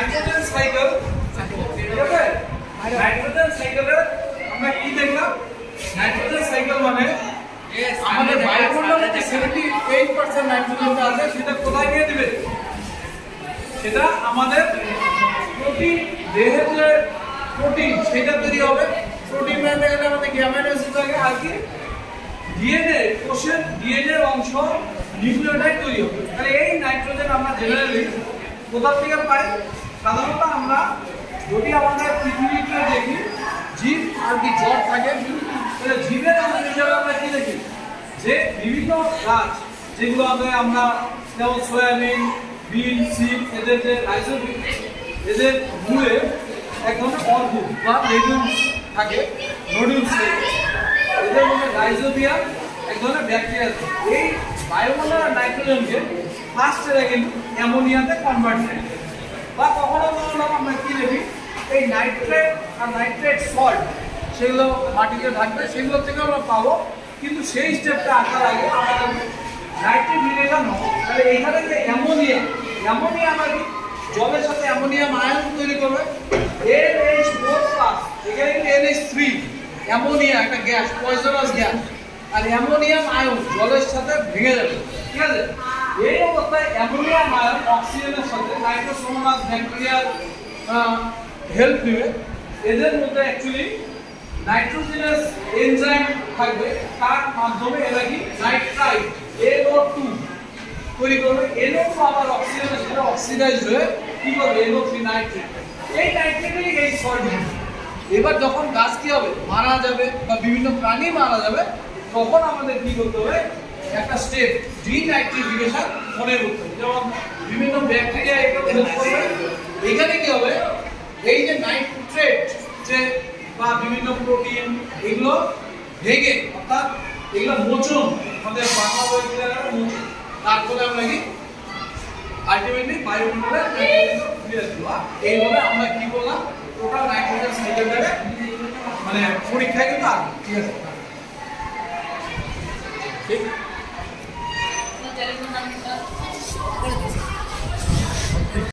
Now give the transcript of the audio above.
Nitrogen cycle ঠিক আছে nitrogen সাইকেলের আমরা কি দেখলাম? নাইট্রোজেন সাইকেল মানে আমাদের বায়ুমণ্ডলে যে 78% নাইট্রোজেনটা আছে সেটা কোথায় গিয়ে দিবে? সেটা আমাদের প্রোটিন দেহের যে প্রোটিন সেটা তৈরি হবে। প্রোটিন মানে গেলে আমাদের গ্যামেট অ্যাসিড লাগে আর কি? ডিএনএ কোষের ডিএনএ অংশ নিউক্লিওটাইড তৈরি হবে। তাহলে এই নাইট্রোজেন আমরা জেনারেলি কোথা থেকে পাই? সাধারণত আমরা যদি আমাদের পৃথিবীতে দেখি, জীব আর কি জ্বর থাকে জীবের আমরা হিসাবে আমরা কি দেখি? যে বিভিন্ন গাছ, যেগুলো আমাদের আমরা যেমন সয়াবিন, বিন, সিম, এদের যে রাইজোবিন এদের মূলে এক ধরনের অর্বুদ বা লেগুমস থাকে, নোডুলস এদের মধ্যে রাইজোবিয়াম এক ধরনের ব্যাকটেরিয়া এই বায়ুমণ্ডলের নাইট্রোজেনকে ফার্স্ট এরা কিন্তু অ্যামোনিয়াতে কনভার্ট করে। বা কখনো কখনো আমরা কি দেখি এই নাইট্রেট আর নাইট্রেট সল্ট সেগুলো মাটিতে থাকবে, সেগুলো থেকে আমরা পাবো। কিন্তু সেই স্টেপটা আসার আগে আমাদের নাইট্রেট মিনেশন হবে তাহলে এখানে যে অ্যামোনিয়া অ্যামোনিয়া আমরা কি? জলের সাথে অ্যামোনিয়াম আয়ন তৈরি করবে। NH4 প্লাস এখানে কিন্তু NH3 অ্যামোনিয়া একটা গ্যাস পয়জনাস গ্যাস। আর অ্যামোনিয়াম আয়ন জলের সাথে ভেঙে যাবে ঠিক আছে? এই অবস্থায় অ্যামোনিয়াম আয়ন অক্সিজেনের সাথে নাইট্রোসোমাস ব্যাকটেরিয়ার হেল্প নেবে। এদের মধ্যে অ্যাকচুয়ালি নাইট্রোজেনাস এনজাইম থাকবে। তার মাধ্যমে এরা কি? নাইট্রাইট NO2 তৈরি করবে। NO2 আবার অক্সিজেনের সাথে অক্সিডাইজ হয়ে কি করবে? NO3 nitrate. এই নাইট্রেটেরই এই সল্ট এবার যখন গাছ কি হবে? মারা যাবে বা বিভিন্ন প্রাণী মারা যাবে, তখন আমাদের কি করতে হবে? একটা স্টেপ ডিনাইট্রিফিকেশন করতে হবে যেমন বিভিন্ন ব্যাকটেরিয়া এগুলো হেল্প করবে এখানে কি হবে? এই যে নাইট্রেট যে বা বিভিন্ন প্রোটিন এগুলো ভেঙে অর্থাৎ এগুলো মোচন আমাদের বাংলা বইগুলো তারপরে আমরা কি? আলটিমেটলি বায়ুমণ্ডলে এইভাবে আমরা কি বললাম টোটাল নাইট্রোজেন সাইকেলটাকে মানে পরীক্ষায় কিন্তু আসবে ঠিক আছে? ঠিক